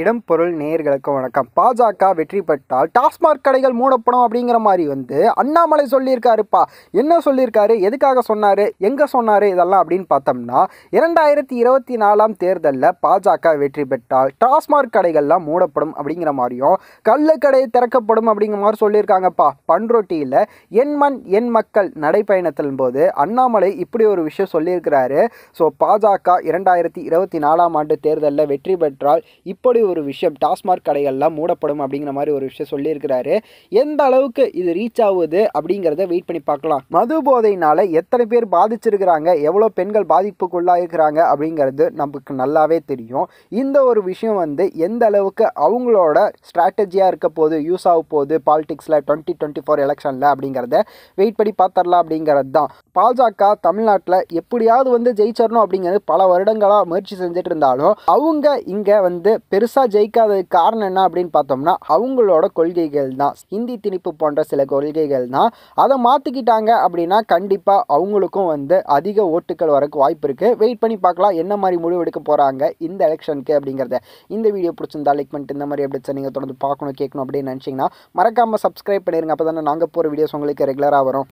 இடம் பொருள் நேயர்களுக்கு வணக்கம். பாஜக வெற்றி பெற்றால் டாஸ்மாக் கடைகள் மூடப்படும் அப்படிங்கிற மாதிரி வந்து அண்ணாமலை சொல்லியிருக்காருப்பா. என்ன சொல்லியிருக்காரு? எதுக்காக சொன்னாரு? எங்க சொன்னாரு? இதெல்லாம் அப்படின்னு பார்த்தோம்னா இரண்டாயிரத்தி இருபத்தி நாலாம் தேர்தலில் பாஜக வெற்றி பெற்றால் டாஸ்மாக் கடைகள்லாம் மூடப்படும் அப்படிங்கிற மாதிரியும் கள்ளுக்கடை திறக்கப்படும் அப்படிங்கிற மாதிரி சொல்லியிருக்காங்கப்பா. பண்ரொட்டியில் என் மண் என் மக்கள் நடைப்பயணத்தின் போது அண்ணாமலை இப்படி ஒரு விஷயம் சொல்லியிருக்கிறாரு. ஸோ பாஜக இரண்டாயிரத்தி இருபத்தி நாலாம் ஆண்டு தேர்தலில் வெற்றி பெற்றால் இப்படி ஒரு விஷயம் டாஸ்மார்க் கடைகள்லாம் மூடப்படும் அப்படிங்கிற மாதிரி ஒரு விஷயம் சொல்லியிருக்கிறாரு. எந்த அளவுக்கு இது ரீச் ஆகுது அப்படிங்கிறத வெயிட் பண்ணி பார்க்கலாம். மது போதையினால எத்தனை பேர் பாதிச்சிருக்கிறாங்க எவ்வளோ பெண்கள் பாதிப்புக்குள்ளாயிருக்கிறாங்க அப்படிங்கிறது நமக்கு நல்லாவே தெரியும். இந்த ஒரு விஷயம் வந்து எந்த அளவுக்கு அவங்களோட ஸ்ட்ராட்டஜியாக இருக்க போது யூஸ் ஆக போகுது பாலிடிக்ஸில் டுவெண்ட்டி டுவெண்ட்டி ஃபோர் எலெக்ஷனில் அப்படிங்கிறத வெயிட் பண்ணி பார்த்துடலாம் அப்படிங்கிறது தான். பாஜக தமிழ்நாட்டில் எப்படியாவது வந்து ஜெயிச்சிடணும் அப்படிங்கிறது பல வருடங்களாக முயற்சி செஞ்சுட்டு இருந்தாலும் அவங்க இங்கே வந்து பெருசாக ஜெயிக்காததுக்கு காரணம் என்ன அப்படின்னு பார்த்தோம்னா அவங்களோட கொள்கைகள் தான் ஹிந்தி திணிப்பு போன்ற சில கொள்கைகள் தான் அதை மாற்றிக்கிட்டாங்க அப்படின்னா கண்டிப்பாக அவங்களுக்கும் வந்து அதிக ஓட்டுகள் வரக்கு வாய்ப்பு இருக்குது வெயிட் பண்ணி பார்க்கலாம் என்ன மாதிரி முடிவு எடுக்க போகிறாங்க இந்த எலெக்ஷனுக்கு அப்படிங்கிறத. இந்த வீடியோ பிடிச்சிருந்தா லைக் பண்ணிட்டு இந்த மாதிரி எப்படி நீங்கள் தொடர்ந்து பார்க்கணும் கேட்கணும் அப்படின்னு நினச்சிங்கன்னா மறக்காமல் சப்ஸ்கிரைப் பண்ணிடுங்க அப்போ தானே நாங்கள் போகிற வீடியோஸ் உங்களுக்கு ரெகுலராக வரும்.